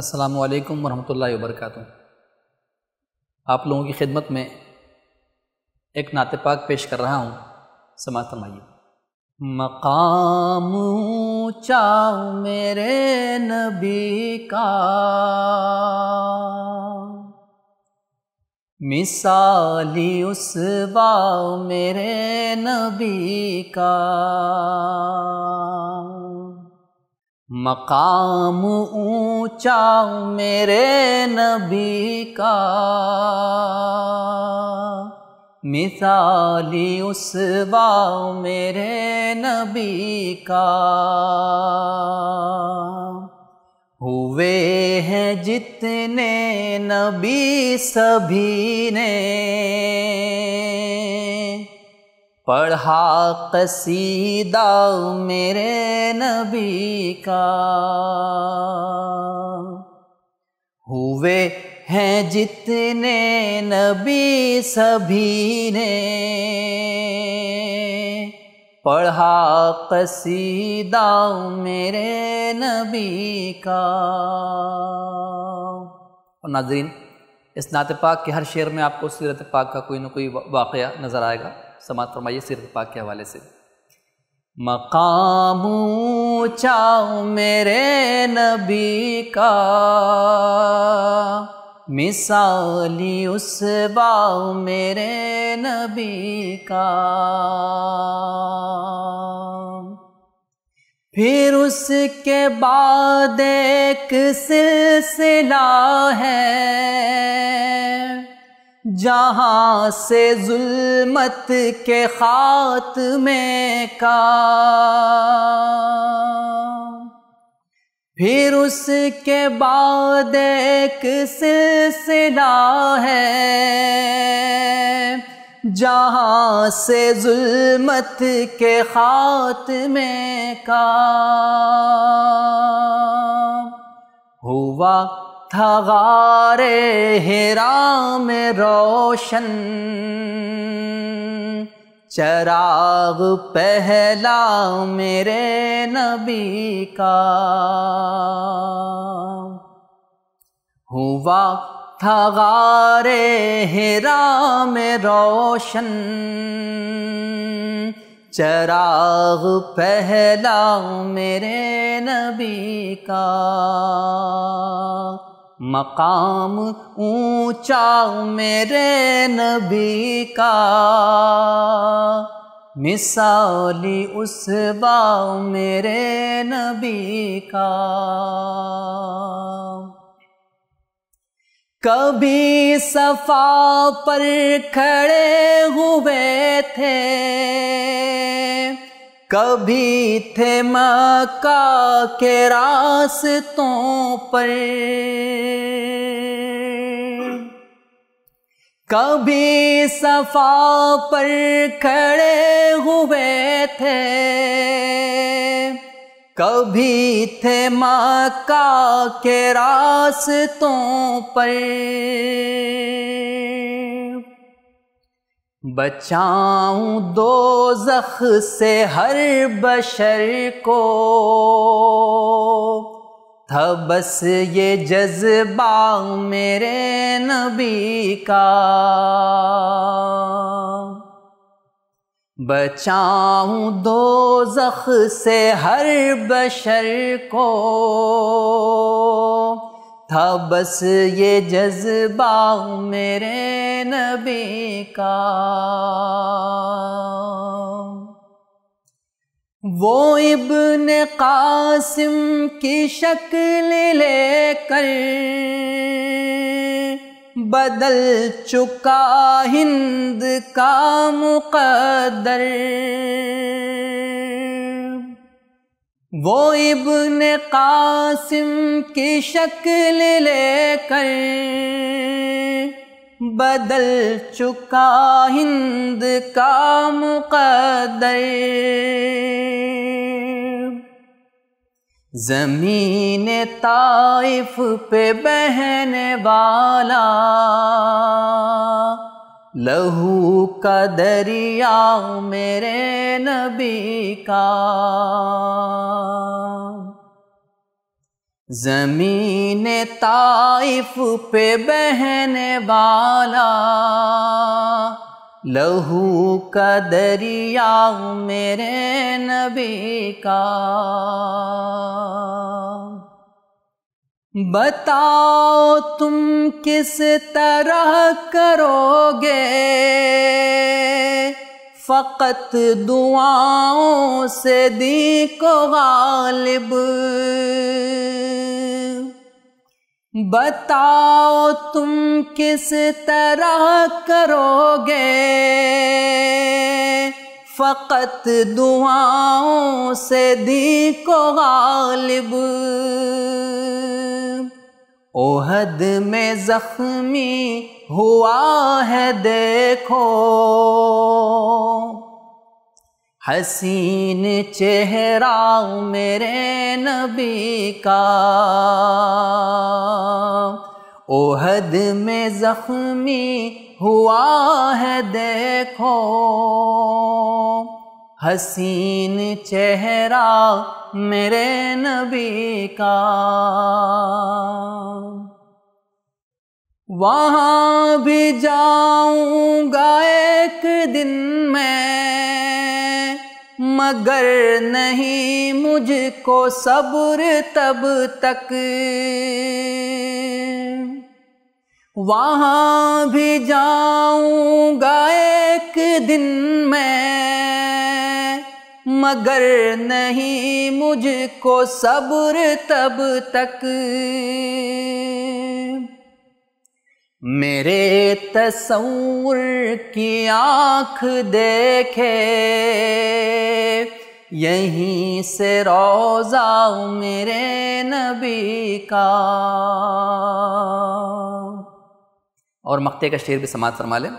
असलकम वरहमल वबरक आप लोगों की खिदमत में एक नात पाक पेश कर रहा हूँ। समाज फरमाइए। मकाम चाओ मेरे नबी का। मिसाली उस बाव मेरे नबी का। मकाम ऊँचा मेरे नबी का। मिसाली उस बाव मेरे नबी का। हुए हैं जितने नबी सभी ने। पढ़ा कसीदा मेरे नबी का। हुए हैं जितने नबी सभी ने। पढ़ा कसीदा मेरे नबी का। और नाजरीन, इस नात पाक के हर शेर में आपको सीरत पाक का कोई ना कोई वाक़ नज़र आएगा। समात फरमाइए सीरत पाक के हवाले से। मकाम चाओ मेरे नबी का, मिसाली उस बाव मेरे नबी का। फिर उसके बाद एक सिलसिला है जहाँ से जुल्मत के खात्मे का। फिर उसके बाद एक सिलसिला है, जहाँ से जुल्मत के खात्मे का। हुआ था गारे हेरा में रोशन। चराग पहला मेरे नबी का। हुआ था गारे हेरा में रोशन। चराग पहला मेरे नबी का। मकाम ऊँचा मेरे नबी का। मिसाली उस बाव मेरे नबी का। कभी सफ़ा पर खड़े हुए थे कभी थे मक्का के रास्तों पर। कभी सफ़ा पर खड़े हुए थे। कभी थे मक्का के रास्तों पर। बचाऊं दो जख से हर बशर को। था बस ये जज्बा मेरे नबी का। बचाऊं दो जख से हर बशर को। था बस ये जज्बा मेरे नबी का। वो इब्न कासिम की शक्ल लेकर बदल चुका हिंद का मुकद्दर। वो इब्न कासिम की शक्ल लेकर बदल चुका हिंद का मुकद्दर। ज़मीन ताइफ पे बहने वाला लहू का दरिया मेरे नबी का। ज़मीन ताइफ पे बहने वाला। लहू का दरिया मेरे नबी का। बताओ तुम किस तरह करोगे? फ़कत दुआओं से दी को गालिब। बताओ तुम किस तरह करोगे? फ़कत दुआओं से दी को गालिब। ओहद में जख्मी हुआ है देखो। हसीन चेहरा मेरे नबी का। ओहद में जख्मी हुआ है देखो। हसीन चेहरा मेरे नबी का। वहाँ भी जाऊँगा एक दिन मैं, मगर नहीं मुझको सब्र तब तक। वहाँ भी जाऊँगा एक दिन मैं मगर नहीं मुझको सब्र तब तक। मेरे तस्वुर की आँख देखे, यहीं से रोज़ा मेरे नबी का। और मक्ते का शेर भी समाज फरमा लें।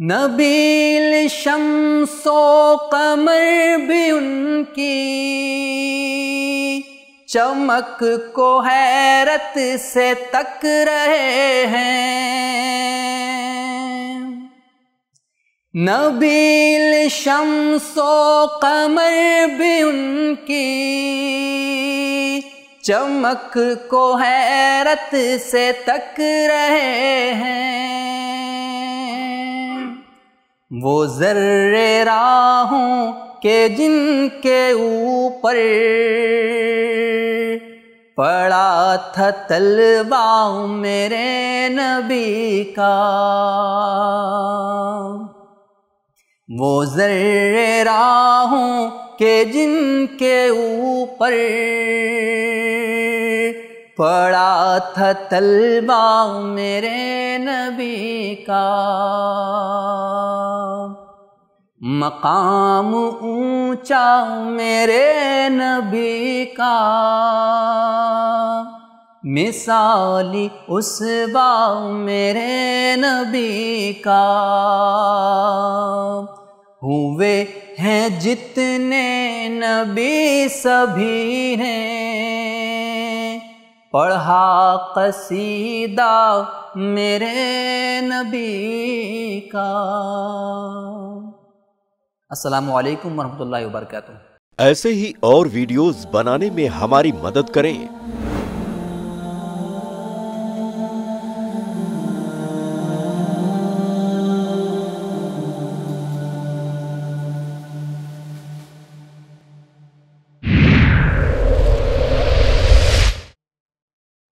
नबील शमसो कमर भी उनकी, चमक को हैरत से तक रहे हैं। नबील शमसो कमर भी उनकी, चमक को हैरत से तक रहे हैं। वो जर्रे राहों के जिनके ऊपर पड़ा था तलवा मेरे नबी का। वो जर्रे राहों के जिनके ऊपर पड़ा था तलवा मेरे नबी का। मकाम ऊँचा मेरे नबी का। मिसाली उस बाव मेरे नबी का। हुए हैं जितने नबी सभी ने पढ़ा कसीदा मेरे नबी का। अस्सलाम वालेकुम वरहमतुल्लाहि ऐसे ही और वीडियोस बनाने में हमारी मदद करें।